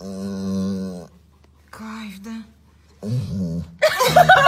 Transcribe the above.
Э, Кайф, да? Угу.